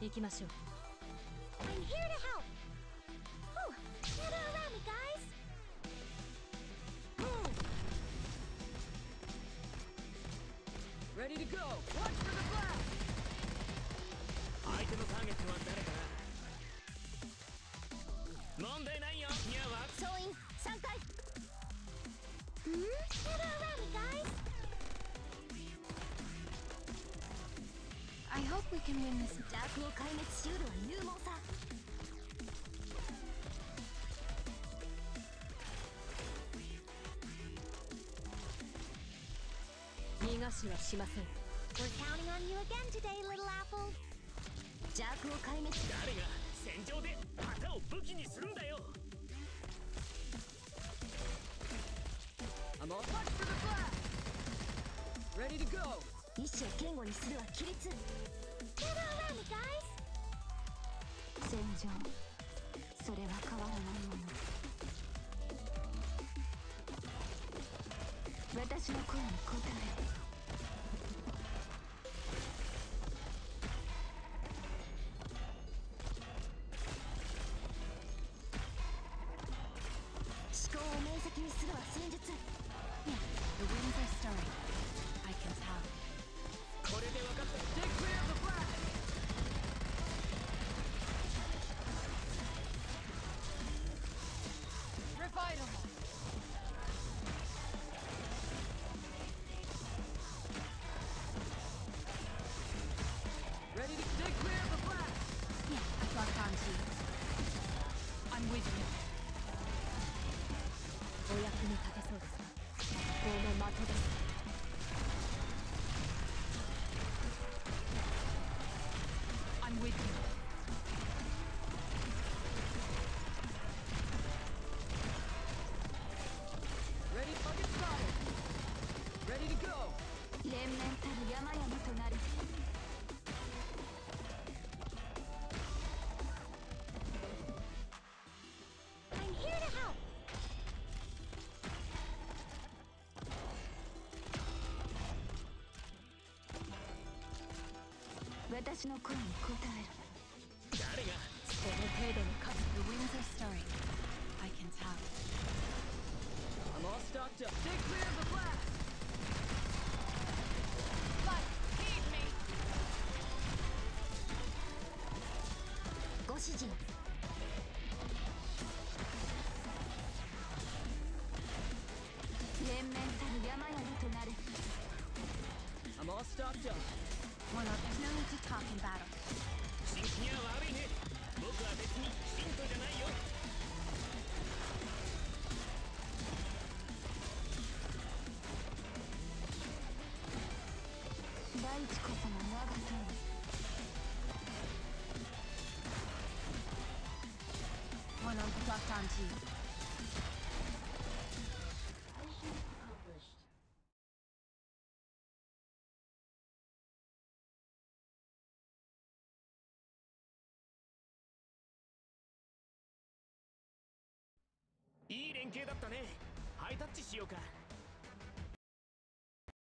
行きましょう I'm here to help. Whew. Gather around me, guys. Ready to go! Watch for the blast! 相手のターゲットは誰かな問題ないよニャーは総員3回。Hmm? Gather around hope we can win this 邪悪を壊滅しうるは勇猛さ。逃がしはしません We're counting on you again today, little apple. 邪悪を壊滅。誰が戦場で旗を武器にするんだよ I'm all watch for the blast! Ready to go! 意志を堅固にするは規律戦場。それは変わらないもの。私の声に応え。に立てそうですかこの的です I'm with you Ready? I'll get started! Ready to go! 連綿たる山々となる 私の声に応える誰がこの程度の数 The winds are stirring I can tell I'm all stocked up. Stay clear of the blast! Feed me ご指示連綿たる山々となる I'm all stocked up. Well, no, there's no need to talk in battle 新規は悪いね僕は別にヒントじゃないよ One on blocked on to you 連携だったね。ハイタッチしようか。